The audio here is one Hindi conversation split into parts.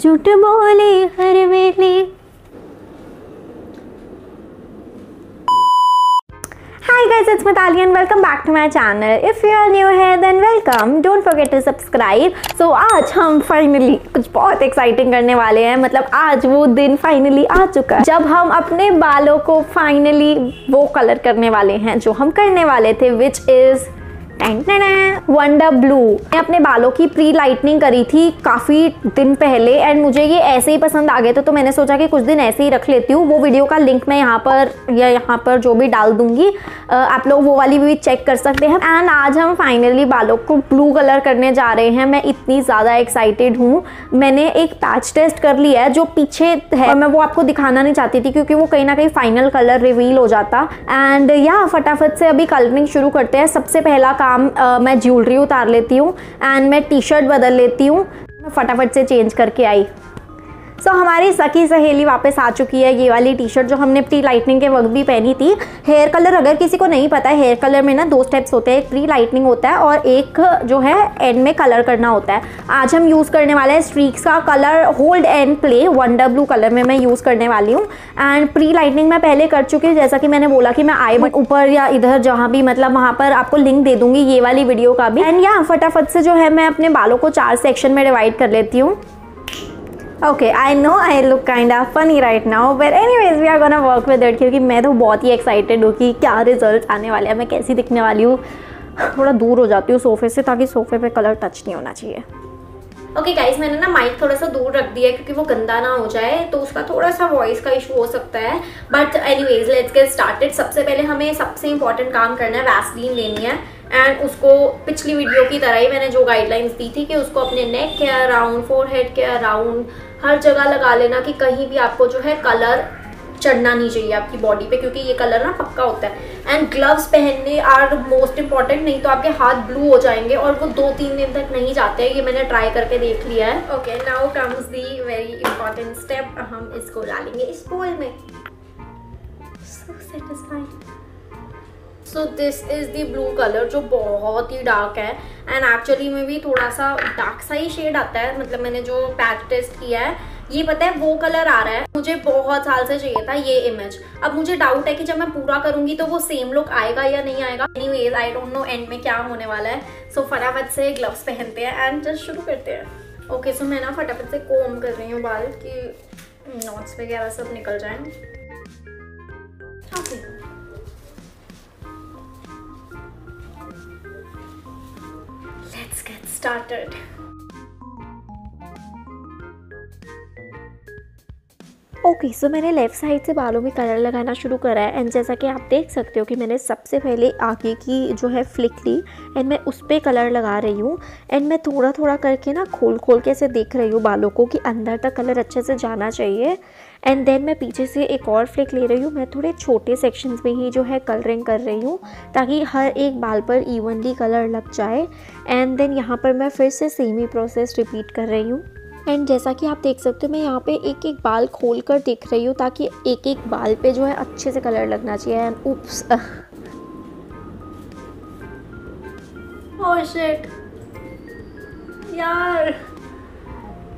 झूठ बोले हर वेले। आज हम फाइनली कुछ बहुत एक्साइटिंग करने वाले हैं। मतलब आज वो दिन फाइनली आ चुका है। जब हम अपने बालों को फाइनली वो कलर करने वाले हैं, जो हम करने वाले थे विच इज़ वंडर ब्लू मैं अपने बालों की प्री लाइटनिंग करी थी काफ़ी दिन पहले एंड मुझे ये ऐसे ही पसंद आ गए थे तो मैंने सोचा कि कुछ दिन ऐसे ही रख लेती हूँ। वो वीडियो का लिंक मैं यहाँ पर, या यहाँ पर जो भी डाल दूँगी आप लोग वो वाली भी चेक कर सकते हैं। एंड आज हम फाइनली बालों को ब्लू कलर करने जा रहे हैं। मैं इतनी ज़्यादा एक्साइटेड हूँ। मैंने एक पैच टेस्ट कर लिया है, जो पीछे है। मैं वो आपको दिखाना नहीं चाहती थी, क्योंकि वो कहीं ना कहीं फाइनल कलर रिवील हो जाता। एंड या फटाफट से अभी कलरिंग शुरू करते हैं। सबसे पहला काम काम आ, मैं ज्वेलरी उतार लेती हूँ एंड मैं टी शर्ट बदल लेती हूँ। मैं फटाफट से चेंज करके आई। सो so, हमारी सखी सहेली वापस आ चुकी है। ये वाली टी शर्ट जो हमने प्री लाइटनिंग के वक्त भी पहनी थी। हेयर कलर अगर किसी को नहीं पता है हेयर कलर में ना दो स्टेप्स होते हैं। एक प्री लाइटनिंग होता है और एक जो है एंड में कलर करना होता है। आज हम यूज़ करने वाले हैं स्ट्रीक्स का colour hold and play wonder blue colour में मैं यूज़ करने वाली हूँ। एंड प्री लाइटनिंग मैं पहले कर चुकी हूँ जैसा कि मैंने बोला कि मैं आई ऊपर या इधर जहाँ भी मतलब वहाँ पर आपको लिंक दे दूँगी ये वाली वीडियो का भी। एंड या फटाफट से जो है मैं अपने बालों को चार सेक्शन में डिवाइड कर लेती हूँ। Okay I know I look kind of funny right now but anyways we are gonna work with it क्योंकि मैं तो बहुत ही एक्साइटेड हूँ कि क्या रिज़ल्ट आने वाले हैं। मैं कैसी दिखने वाली हूँ? थोड़ा दूर हो जाती हूँ सोफे से ताकि सोफे पे कलर टच नहीं होना चाहिए। ओके okay गाइस मैंने ना माइक थोड़ा सा दूर रख दिया है क्योंकि वो गंदा ना हो जाए तो उसका थोड़ा सा वॉइस का इशू हो सकता है। But anyways let's get started सबसे पहले हमें सबसे इंपॉर्टेंट काम करना है वैसलीन लेनी है। एंड उसको पिछली वीडियो की तरह ही मैंने जो गाइडलाइंस दी थी कि उसको अपने नेक के अराउंड फोर हेड के अराउंड हर जगह लगा लेना कि कहीं भी आपको जो है कलर चढ़ना नहीं चाहिए आपकी बॉडी पे, क्योंकि ये कलर ना पक्का होता है। एंड ग्लव्स पहनने आर मोस्ट इंपॉर्टेंट नहीं तो आपके हाथ ब्लू हो जाएँगे और वो दो तीन दिन तक नहीं जाते हैं। ये मैंने ट्राई करके देख लिया है। Okay now comes the very important step हम इसको डालेंगे इस बोल में। So satisfying. So this is the blue colour जो बहुत ही डार्क है. एंड एक्चुअली में भी थोड़ा सा डार्क सा ही शेड आता है. मतलब मैंने जो पैच टेस्ट किया है ये पता है वो कलर आ रहा है. मुझे बहुत साल से चाहिए था ये इमेज अब मुझे डाउट है कि जब मैं पूरा करूँगी तो वो सेम लुक आएगा या नहीं आएगा. Anyways I don't know end में क्या होने वाला है. सो so, फटाफट से ग्लव्स पहनते हैं एंड जस्ट शुरू करते हैं. ओके okay, सो so मैं ना फटाफट से कोम कर रही हूँ बाल की नोट्स वगैरह सब निकल जाए. Started. Okay okay, so so मैंने लेफ़्ट साइड से बालों में कलर लगाना शुरू करा है एंड जैसा कि आप देख सकते हो कि मैंने सबसे पहले आगे की जो है फ्लिक ली एंड मैं उस पर कलर लगा रही हूँ एंड मैं थोड़ा थोड़ा करके ना खोल खोल के ऐसे देख रही हूँ बालों को कि अंदर तक कलर अच्छे से जाना चाहिए एंड देन मैं पीछे से एक और फ्लिक ले रही हूँ। मैं थोड़े छोटे सेक्शंस में ही जो है कलरिंग कर रही हूँ, ताकि हर एक बाल पर इवनली कलर लग जाए। एंड देन यहाँ पर मैं फिर से सेम ही प्रोसेस रिपीट कर रही हूँ। एंड जैसा कि आप देख सकते हो, मैं यहाँ पे एक एक बाल खोल कर देख रही हूँ, ताकि एक एक बाल पे जो है अच्छे से कलर लगना चाहिए। एंड उप्स शिट यार,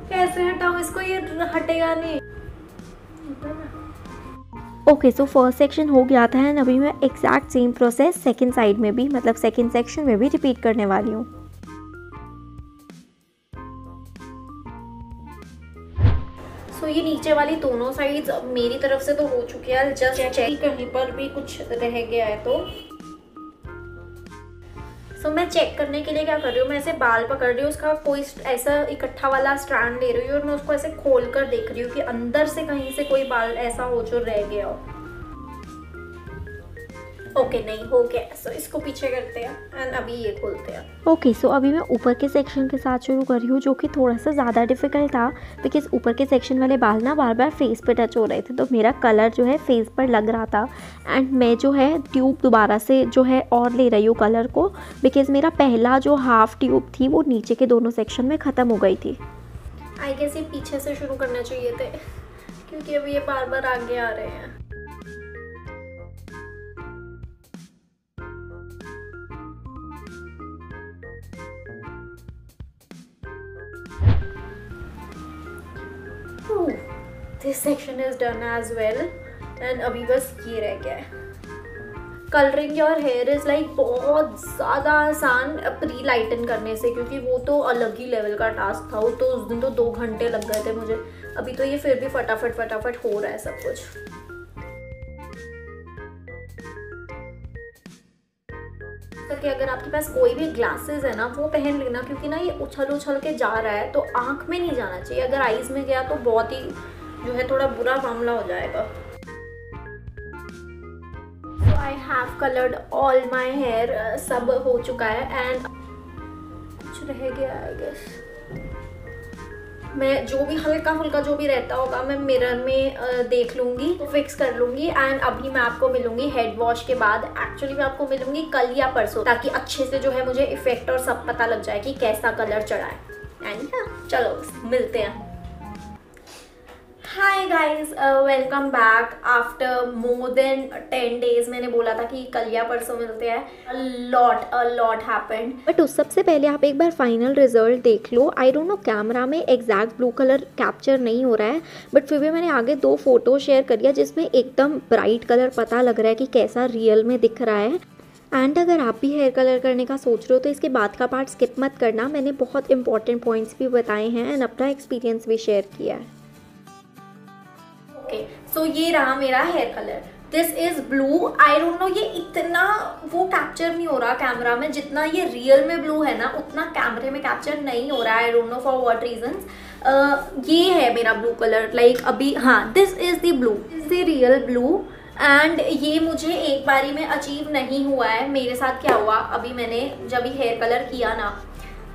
कैसे हटाऊँ? इसको ये हटेगा नहीं। ओके सो फ़र्स्ट सेक्शन हो गया था एंड अभी मैं exact same process second side में भी मतलब सेकंड सेक्शन में भी रिपीट करने वाली हूँ। सो so, ये नीचे वाली दोनों साइड्स मेरी तरफ़ से तो हो चुकी है जस्ट चेक करने पर भी कुछ रह गया है तो। सो so, मैं चेक करने के लिए क्या कर रही हूँ? मैं ऐसे बाल पकड़ रही हूँ उसका कोई ऐसा इकट्ठा वाला स्ट्रैंड ले रही हूँ और मैं उसको ऐसे खोल कर देख रही हूँ कि अंदर से कहीं से कोई बाल ऐसा हो जो रह गया हो। ओके okay, नहीं हो गया सो इसको पीछे करते हैं एंड अभी ये खोलते हैं। ओके okay, सो so अभी मैं ऊपर के सेक्शन के साथ शुरू कर रही हूँ जो कि थोड़ा सा ज़्यादा डिफ़िकल्ट था बिकॉज़ ऊपर के सेक्शन वाले बाल ना बार बार फेस पे टच हो रहे थे तो मेरा कलर जो है फेस पर लग रहा था। एंड मैं जो है ट्यूब दोबारा से जो है और ले रही हूँ कलर को बिकॉज़ मेरा पहला जो हाफ़ ट्यूब थी वो नीचे के दोनों सेक्शन में ख़त्म हो गई थी। आई गेस ये पीछे से शुरू करना चाहिए थे क्योंकि अभी ये बार बार आगे आ रहे हैं। This section is done as well and अभी बस ये रह गया है। Colouring your hair is like बहुत ज़्यादा आसान प्री लाइटन करने से, क्योंकि वो तो अलग ही लेवल का टास्क था। वो तो उस दिन तो दो घंटे लग गए थे मुझे। अभी तो ये फिर भी फटाफट फटाफट हो रहा है सब कुछ। कि अगर आपके पास कोई भी ग्लासेस है ना, वो पहन लेना, क्योंकि ना ये उछल उछल के जा रहा है तो आँख में नहीं जाना चाहिए। अगर आईज में गया तो बहुत ही जो है थोड़ा बुरा मामला हो जाएगा। I have coloured all my hair सब हो चुका है एंड कुछ रह गया आई गेस मैं जो भी हल्का फुल्का जो भी रहता होगा मैं मिरर में देख लूँगी फिक्स कर लूँगी एंड अभी मैं आपको मिलूँगी हेड वॉश के बाद। एक्चुअली मैं आपको मिलूँगी कल या परसों, ताकि अच्छे से जो है मुझे इफ़ेक्ट और सब पता लग जाए कि कैसा कलर चढ़ा है। एंड चलो, मिलते हैं। Hi guys welcome back after more than ten days मैंने बोला था कि कल या परसों मिलते हैं। Lot a lot happened but उस सबसे पहले आप एक बार फाइनल रिज़ल्ट देख लो। आई डोंट नो कैमरा में एग्जैक्ट ब्लू कलर कैप्चर नहीं हो रहा है बट फिर भी मैंने आगे दो फ़ोटो शेयर करिए जिसमें एकदम ब्राइट कलर पता लग रहा है कि कैसा रियल में दिख रहा है। एंड अगर आप भी हेयर कलर करने का सोच रहे हो तो इसके बाद का पार्ट स्किप मत करना। मैंने बहुत इंपॉर्टेंट पॉइंट्स भी बताए हैं एंड अपना एक्सपीरियंस भी शेयर किया है। सो ये रहा मेरा hair colour this is blue I don't know ये इतना वो कैप्चर नहीं हो रहा कैमरा में. जितना ये रियल में ब्लू है ना, उतना कैमरे में कैप्चर नहीं हो रहा I don't know for what reason ये है मेरा ब्लू कलर लाइक अभी हाँ this is the blue is the real blue and ये मुझे एक बारी में अचीव नहीं हुआ है. मेरे साथ क्या हुआ? अभी मैंने जब हेयर कलर किया ना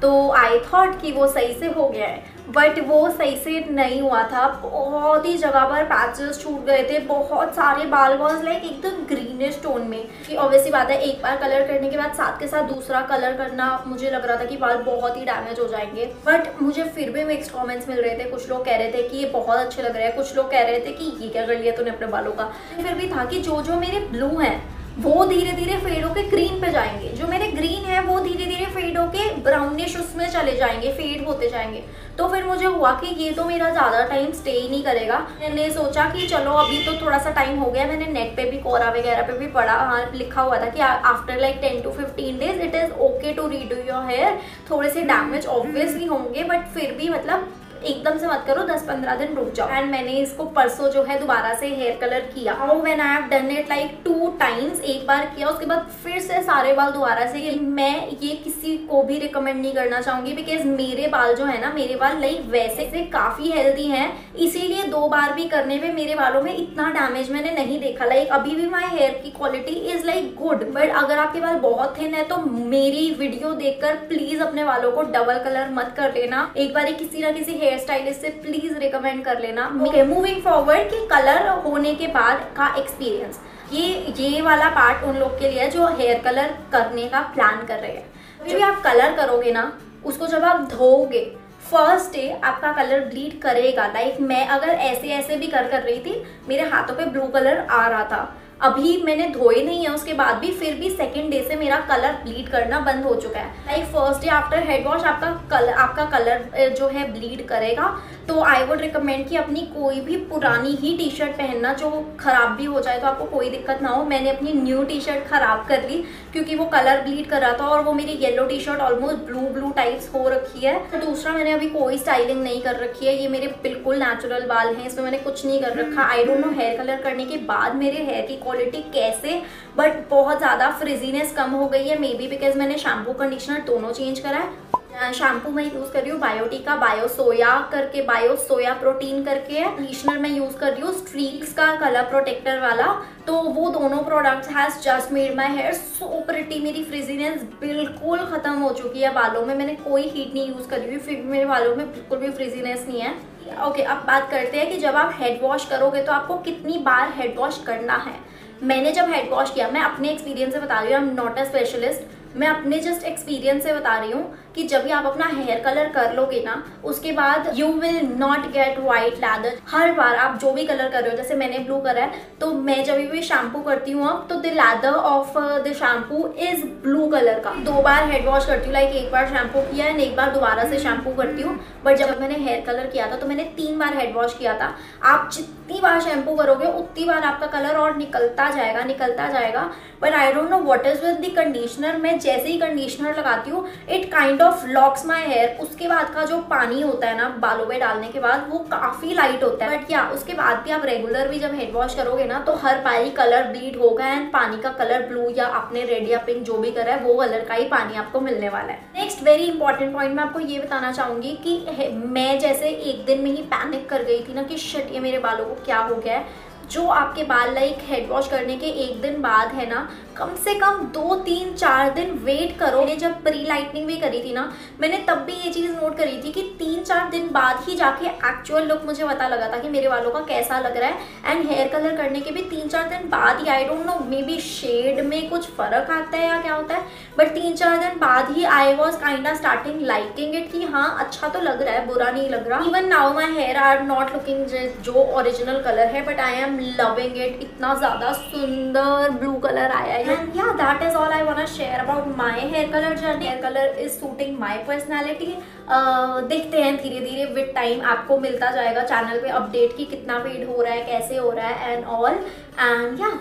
तो आई थॉट कि वो सही से हो गया है. बट वो सही से नहीं हुआ था। बहुत ही जगह पर पैचेस छूट गए थे। बहुत सारे बाल वॉज़ लाइक एकदम ग्रीनिश टोन में। कि ऑब्वियसली बात है, एक बार कलर करने के बाद साथ के साथ दूसरा कलर करना मुझे लग रहा था कि बाल बहुत ही डैमेज हो जाएँगे। बट मुझे फिर भी मिक्स कॉमेंट्स मिल रहे थे। कुछ लोग कह रहे थे कि ये बहुत अच्छे लग रहे हैं। कुछ लोग कह रहे थे कि ये क्या कर लिया तूने अपने बालों का। फिर भी था कि जो जो मेरे ब्लू हैं वो धीरे धीरे फेड होके ग्रीन पे जाएँगे। जो मेरे ग्रीन है, वो धीरे धीरे फेड होके ब्राउनिश उसमें चले जाएँगे फेड होते जाएँगे। तो फिर मुझे हुआ कि ये तो मेरा ज़्यादा टाइम स्टे ही नहीं करेगा। मैंने सोचा कि चलो, अभी तो थोड़ा सा टाइम हो गया। मैंने नेट पे भी कोरा वगैरह पे भी पढ़ा। हाँ लिखा हुआ था कि after like ten to fifteen days it is okay to redo your hair थोड़े से डैमेज ऑब्वियसली होंगे बट फिर भी मतलब एकदम से मत करो दस पंद्रह दिन रुक जाओ। एंड मैंने इसको परसों जो है दोबारा से हेयर कलर किया। How when I done it like two times एक बार किया, उसके बाद फिर से सारे बाल दोबारा से मैं ये किसी को भी रिकमेंड नहीं करना चाहूँगी बिकॉज़ मेरे बाल जो है ना, मेरे बाल लाइक वैसे से काफ़ी हेल्दी हैं। इसीलिए दो बार भी करने में मेरे बालों में इतना डैमेज मैंने नहीं देखा। लाइक अभी भी माई हेयर की quality is like good but अगर आपके बाल बहुत थिन है तो मेरी वीडियो देखकर प्लीज़ अपने बालों को डबल कलर मत कर लेना एक बार किसी ना किसी हेयर स्टाइलिस्ट से प्लीज़ रिकमेंड कर लेना। मूविंग फॉरवर्ड कि कलर होने के बाद का एक्सपीरियंस ये ये वाला पार्ट उन लोग के लिए जो हेयर कलर करने का प्लान कर रहे हैं। जो भी आप कलर करोगे ना, उसको जब आप धोओगे फ़र्स्ट डे आपका कलर ब्लीड करेगा। लाइक मैं अगर ऐसे ऐसे भी कर कर रही थी, मेरे हाथों पे ब्लू कलर आ रहा था। अभी मैंने धोए नहीं है, उसके बाद भी फिर भी सेकेंड डे से मेरा कलर ब्लीड करना बंद हो चुका है। Like first day after head wash आपका कलर आपका कलर जो है ब्लीड करेगा तो आई वुड रिकमेंड कि अपनी कोई भी पुरानी ही टी शर्ट पहनना, जो खराब भी हो जाए तो आपको कोई दिक्कत ना हो। मैंने अपनी न्यू टी शर्ट खराब कर ली, क्योंकि वो कलर ब्लीड कर रहा था और वो मेरी yellow T shirt almost blue blue types हो रखी है। तो दूसरा मैंने अभी कोई स्टाइलिंग नहीं कर रखी है। ये मेरे बिल्कुल नेचुरल बाल हैं, इसमें मैंने कुछ नहीं कर रखा। I don't know hair colour करने के बाद मेरे हेयर की क्वालिटी कैसे? बट बहुत ज़्यादा फ्रिजीनेस कम हो गई है मे बी बिकॉज़ मैंने शैम्पू कंडीशनर दोनों चेंज करा है। शैम्पू मैं यूज़ कर रही हूँ बायोटिका बायो सोया करके बायो सोया प्रोटीन करके कंडीशनर मैं यूज़ कर रही हूँ स्ट्रीक्स का कलर प्रोटेक्टर वाला। तो वो दोनों products has just made my hair so pretty मेरी फ्रिजीनेस बिल्कुल ख़त्म हो चुकी है बालों में। मैंने कोई हीट नहीं यूज़ करी हुई फिर मेरे बालों में बिल्कुल भी फ्रिजीनेस नहीं है। ओके okay, अब बात करते हैं कि जब आप हेड वॉश करोगे तो आपको कितनी बार हेड वॉश करना है। मैंने जब हेड वॉश किया, मैं अपने एक्सपीरियंस से बता रही हूँ I am not a specialist मैं अपने जस्ट एक्सपीरियंस से बता रही हूँ कि जब भी आप अपना हेयर कलर कर लोगे ना, उसके बाद you will not get white lather हर बार आप जो भी कलर कर रहे हो, जैसे मैंने ब्लू करा है तो मैं जब भी शैम्पू करती हूँ अब तो the lather of the shampoo is blue colour का. दो बार हेड वॉश करती हूँ लाइक एक बार शैम्पू किया है एक बार दोबारा से शैम्पू करती हूँ. बट जब मैंने हेयर कलर किया था तो मैंने तीन बार हेड वॉश किया था. आप जितनी बार शैम्पू करोगे, उतनी बार आपका कलर और निकलता जाएगा निकलता जाएगा. But I don't know what is with the conditioner मैं जैसे ही कंडीशनर लगाती हूँ it kind of locks my hair, उसके बाद का जो पानी होता है ना, बालों में डालने के बाद, वो काफ़ी लाइट होता है। बट क्या उसके बाद भी आप रेगुलर भी जब हेड वॉश करोगे ना तो हर पाई कलर ब्लीड होगा एंड पानी का कलर ब्लू या आपने रेड या पिंक जो भी करा है, वो कलर का ही पानी आपको मिलने वाला है। नेक्स्ट वेरी इंपॉर्टेंट पॉइंट मैं आपको ये बताना चाहूँगी कि मैं जैसे एक दिन में ही पैनिक कर गई थी ना कि शट ये मेरे बालों को क्या हो गया है। जो आपके बाल लाइक हेड वॉश करने के एक दिन बाद है ना कम से कम दो, तीन, चार दिन वेट करो मैंने जब प्री लाइटनिंग भी करी थी ना, मैंने तब भी ये चीज़ नोट करी थी कि तीन, चार दिन बाद ही जाके एक्चुअल लुक मुझे पता लगा था कि मेरे वालों का कैसा लग रहा है। एंड हेयर कलर करने के भी तीन, चार दिन बाद ही I don't know maybe shade में कुछ फ़र्क आता है या क्या होता है बट तीन, चार दिन बाद ही I was kind of starting liking it कि हाँ अच्छा तो लग रहा है, बुरा नहीं लग रहा। Even now my hair are not looking जो ओरिजिनल कलर है but I am loving it इतना ज़्यादा सुंदर ब्लू कलर आया है। And yeah that is all I wanna share about my hair color journey hair color is suiting my personality uh, देखते हैं धीरे धीरे विद टाइम आपको मिलता जाएगा चैनल पे अपडेट की कितना फेड हो रहा है कैसे हो रहा है एंड ऑल एंड या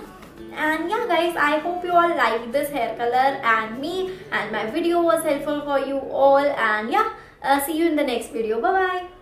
and yeah guys i hope you all like this hair color and me and my video was helpful for you all and yeah uh, see you in the next video bye bye